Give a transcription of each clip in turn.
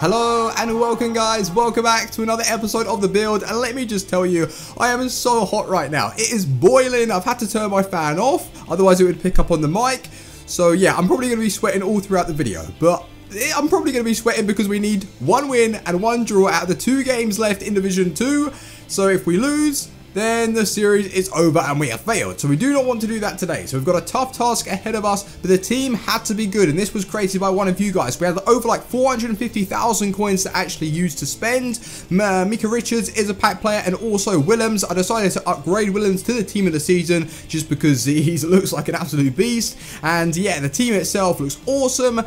Hello and welcome guys, welcome back to another episode of The Build and let me just tell you, I am so hot right now. It is boiling, I've had to turn my fan off, otherwise it would pick up on the mic. So yeah, I'm probably going to be sweating all throughout the video, but eh, I'm probably going to be sweating because we need one win and one draw out of the two games left in Division 2. So if we lose, then the series is over and we have failed. So we do not want to do that today. So we've got a tough task ahead of us, but the team had to be good. And this was created by one of you guys. We had over like 450,000 coins to actually use to spend. Uh, Micah Richards is a pack player and also Willems. I decided to upgrade Willems to the team of the season just because he looks like an absolute beast. And yeah, the team itself looks awesome.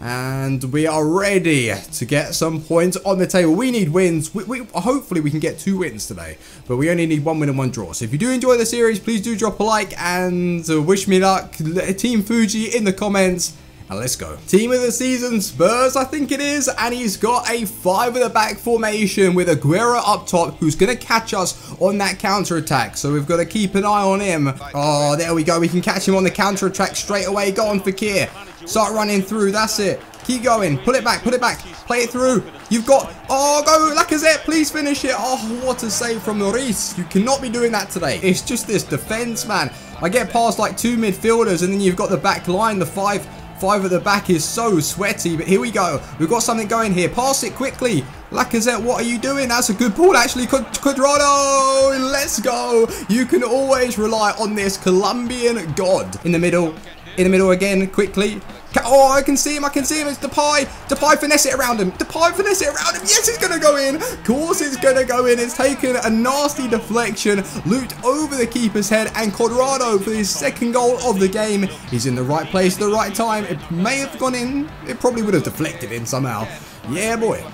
And we are ready to get some points on the table. We need wins. We, we, hopefully we can get two wins today. But we only need one win and one draw. So if you do enjoy the series, please do drop a like and wish me luck. Team Fuji in the comments. And let's go. Team of the season, Spurs, I think it is. And he's got a five at the back formation with Aguero up top, who's going to catch us on that counter attack. So we've got to keep an eye on him. Oh, there we go. We can catch him on the counter attack straight away. Go on, Fekir. Start running through. That's it. Keep going. Pull it back. Put it back. Play it through. You've got... Oh, go Lacazette. Please finish it. Oh, what a save from Maurice. You cannot be doing that today. It's just this defense, man. I get past like two midfielders and then you've got the back line, the five... Five at the back is so sweaty, but here we go. We've got something going here. Pass it quickly. Lacazette, what are you doing? That's a good ball, actually. Cuadrado, let's go. You can always rely on this Colombian god. In the middle, in the middle again, quickly. Oh, I can see him. I can see him. It's Depay. Depay finesse it around him. Depay finesse it around him. Yes, it's going to go in. Of course it's going to go in. It's taken a nasty deflection. Looped over the keeper's head. And Cuadrado for his second goal of the game. He's in the right place at the right time. It may have gone in. It probably would have deflected in somehow. Yeah, boy.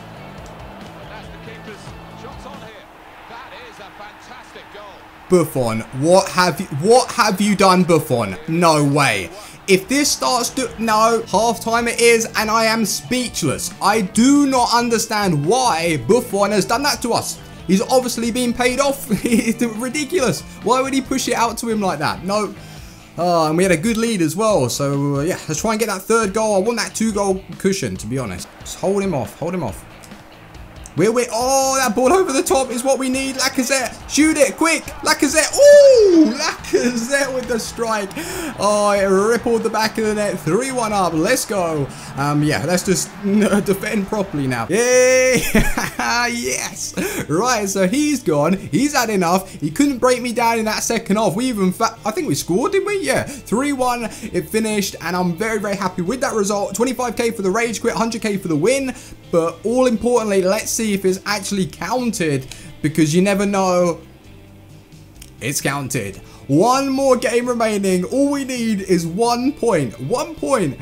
Buffon, what have you, what have you done, Buffon? No way. If this starts to... No, halftime it is, and I am speechless. I do not understand why Buffon has done that to us. He's obviously being paid off. it's ridiculous. Why would he push it out to him like that? No. Oh, and we had a good lead as well. So, uh, yeah, let's try and get that third goal. I want that two-goal cushion, to be honest. Just hold him off. Hold him off. We're, we oh, that ball over the top is what we need. Lacazette, shoot it, quick. Lacazette, oh, Lacazette with the strike. Oh, it rippled the back of the net. 3-1 up, let's go. Um, yeah, let's just defend properly now. Yay, yes. Right, so he's gone. He's had enough. He couldn't break me down in that second half. We even, I think we scored, didn't we? Yeah, 3-1, it finished, and I'm very, very happy with that result. 25k for the rage quit, 100k for the win, but all importantly, let's see see if it's actually counted because you never know. It's counted. One more game remaining. All we need is one point. One point.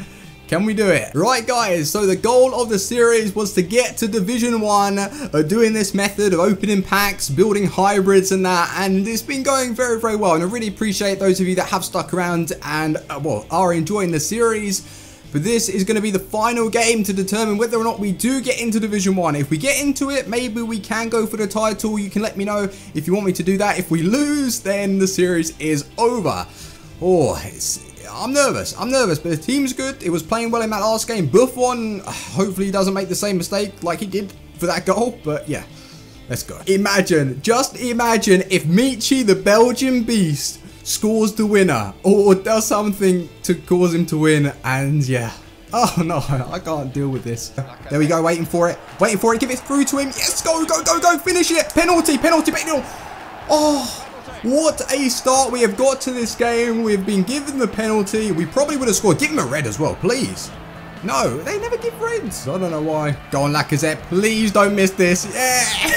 Can we do it? Right, guys, so the goal of the series was to get to Division 1, uh, doing this method of opening packs, building hybrids and that, and it's been going very, very well, and I really appreciate those of you that have stuck around and, uh, well, are enjoying the series. But this is going to be the final game to determine whether or not we do get into Division 1. If we get into it, maybe we can go for the title. You can let me know if you want me to do that. If we lose, then the series is over. Oh, I'm nervous. I'm nervous, but the team's good. It was playing well in that last game. Buffon, hopefully doesn't make the same mistake like he did for that goal. But yeah, let's go. Imagine, just imagine if Michy, the Belgian beast, scores the winner or does something to cause him to win and yeah. Oh no I can't deal with this. There we go waiting for it. Waiting for it give it through to him. Yes go go go go finish it. Penalty penalty penalty oh what a start we have got to this game. We've been given the penalty. We probably would have scored. Give him a red as well please no, they never give reds. I don't know why. Go on, Lacazette. Please don't miss this.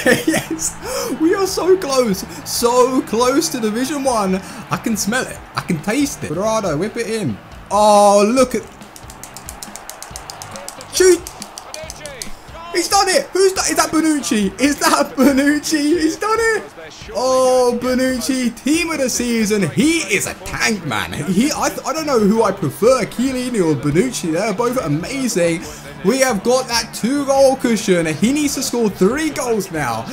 Yeah, yes. We are so close. So close to the Division 1. I can smell it. I can taste it. Dorado, whip it in. Oh, look at... Shoot. He's done it. Who's that? Is that Bonucci? Is that Bonucci? He's done it. Oh, Bonucci, team of the season. He is a tank, man. He, I, I don't know who I prefer, Chiellini or Bonucci. They're both amazing. We have got that two-goal cushion. He needs to score three goals now.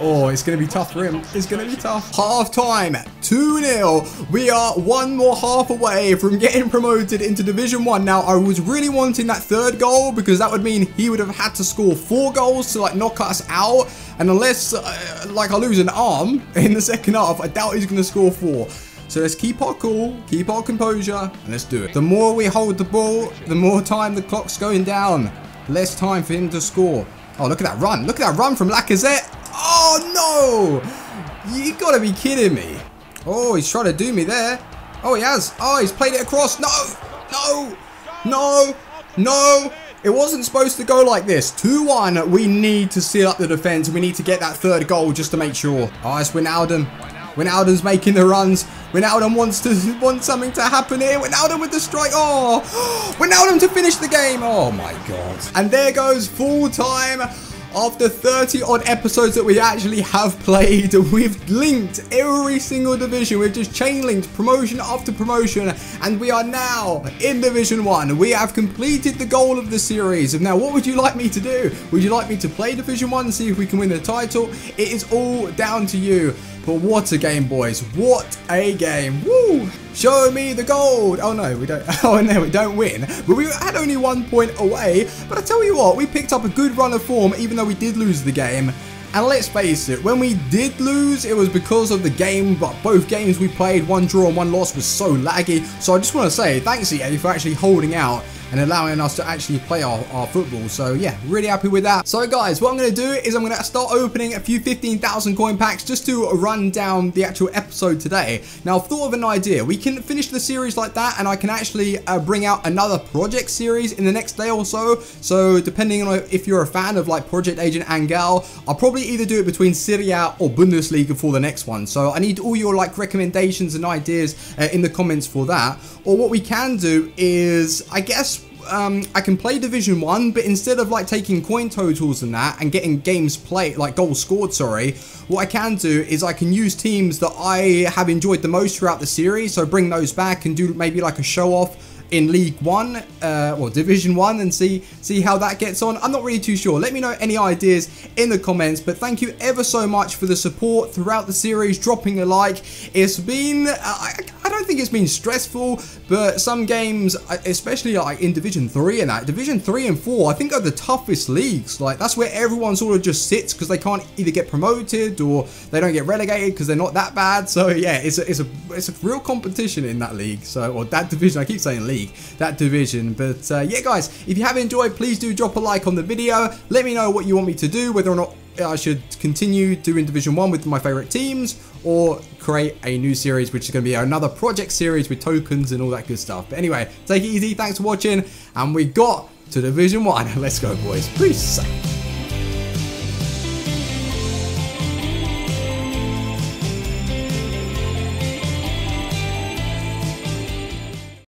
Oh, it's going to be tough for him. It's going to be tough. Half time, 2-0. We are one more half away from getting promoted into Division 1. Now, I was really wanting that third goal because that would mean he would have had to score four goals to like knock us out. And unless, uh, like, I lose an arm in the second half, I doubt he's going to score four. So let's keep our cool, keep our composure, and let's do it. The more we hold the ball, the more time the clock's going down. Less time for him to score. Oh, look at that run. Look at that run from Lacazette. Oh, no. You gotta be kidding me. Oh, he's trying to do me there. Oh, he has. Oh, he's played it across. No, no, no, no. It wasn't supposed to go like this. 2-1. We need to seal up the defense. We need to get that third goal just to make sure. Oh, it's Wijnaldum. Wijnaldum's making the runs. Wijnaldum wants to want something to happen here. Wijnaldum with the strike. Oh, Wijnaldum to finish the game. Oh my god. And there goes full After 30 odd episodes that we actually have played, we've linked every single division. We've just chain linked promotion after promotion, and we are now in Division 1. We have completed the goal of the series. Now, what would you like me to do? Would you like me to play Division 1 and see if we can win the title? It is all down to you. But what a game, boys. What a game. Woo! Show me the gold. Oh, no, we don't. Oh, no, we don't win. But we had only one point away. But I tell you what, we picked up a good run of form, even though we did lose the game. And let's face it, when we did lose, it was because of the game, but both games we played, one draw and one loss was so laggy. So I just want to say, thanks EA for actually holding out and allowing us to actually play our, our football. So yeah, really happy with that. So guys, what I'm going to do is I'm going to start opening a few 15,000 coin packs just to run down the actual episode today. Now I've thought of an idea. We can finish the series like that and I can actually uh, bring out another project series in the next day or so. So depending on if you're a fan of like Project Agent Angel, I'll probably either do it between Serie A or Bundesliga for the next one. So I need all your like recommendations and ideas uh, in the comments for that. Or what we can do is, I guess um, I can play Division 1, but instead of like taking coin totals and that and getting games played, like goals scored, sorry, what I can do is I can use teams that I have enjoyed the most throughout the series, so bring those back and do maybe like a show off in League One uh, or Division One and see see how that gets on. I'm not really too sure. Let me know any ideas in the comments. But thank you ever so much for the support throughout the series. Dropping a like. It's been uh, I, I don't think it's been stressful, but some games, especially like in Division Three and that Division Three and Four, I think are the toughest leagues. Like that's where everyone sort of just sits because they can't either get promoted or they don't get relegated because they're not that bad. So yeah, it's a, it's a it's a real competition in that league. So or that division. I keep saying league league, that division. But uh, yeah, guys, if you have enjoyed, please do drop a like on the video. Let me know what you want me to do, whether or not I should continue doing Division 1 with my favourite teams or create a new series which is going to be another project series with tokens and all that good stuff. But anyway, take it easy, thanks for watching, and we got to Division 1. Let's go boys, peace!